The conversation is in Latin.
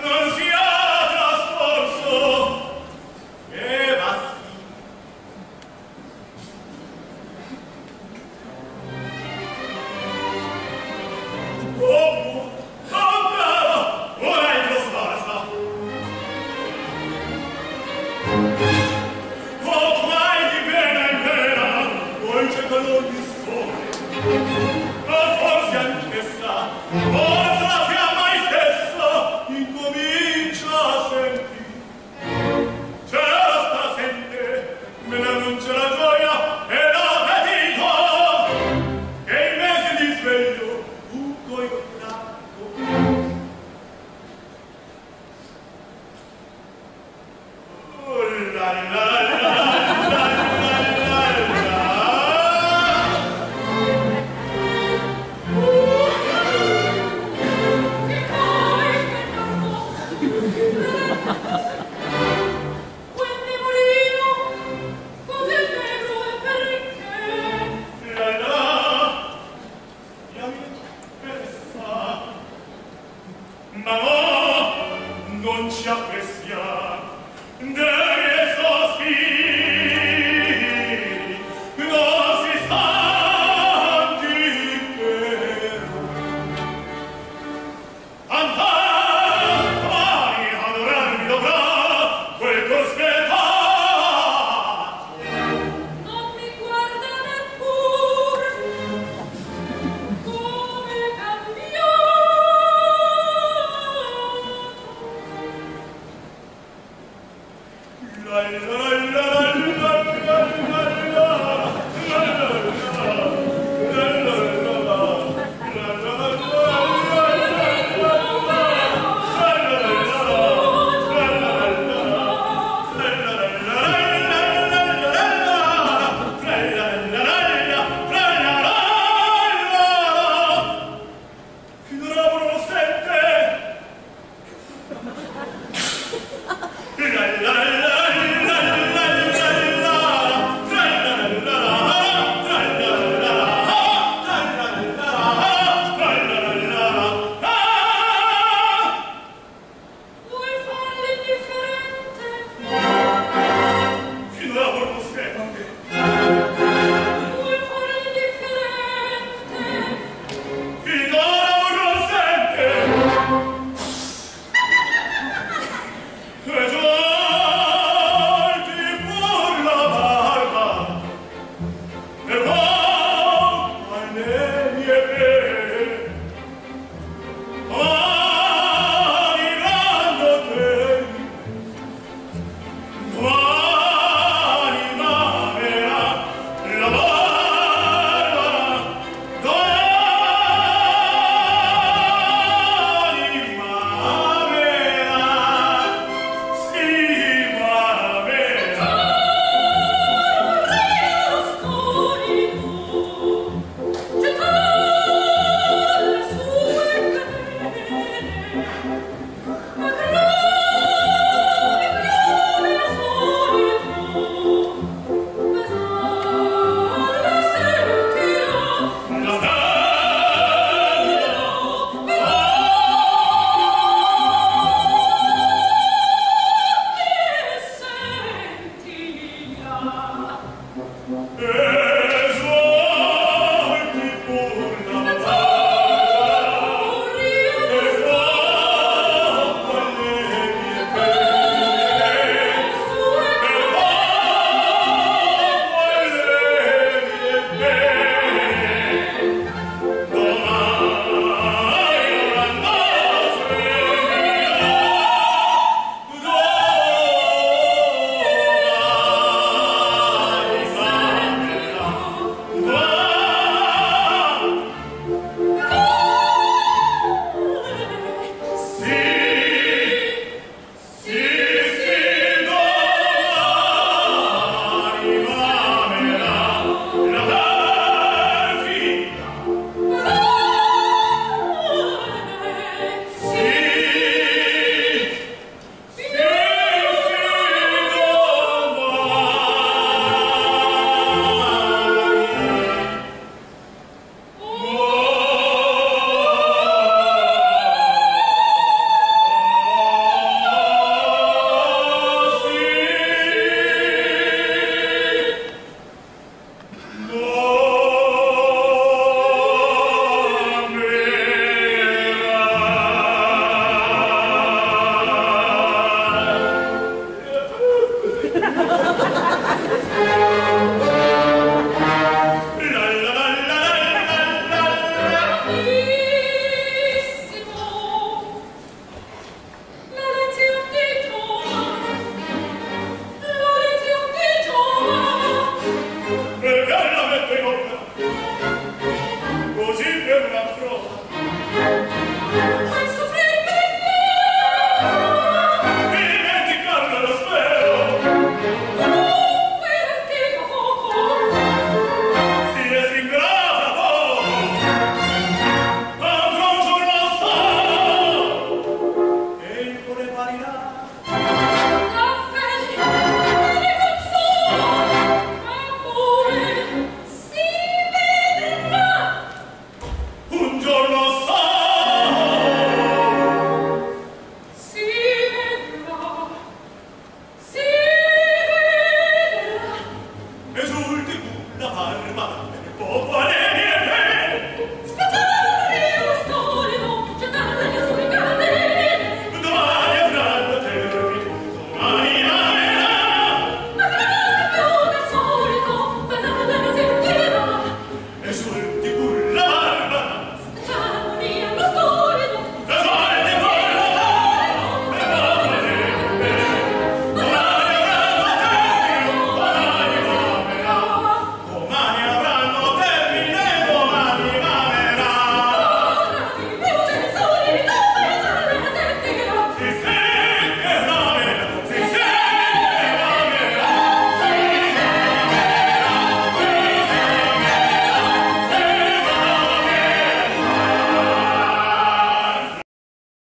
Glorifica. Oh, la la. jump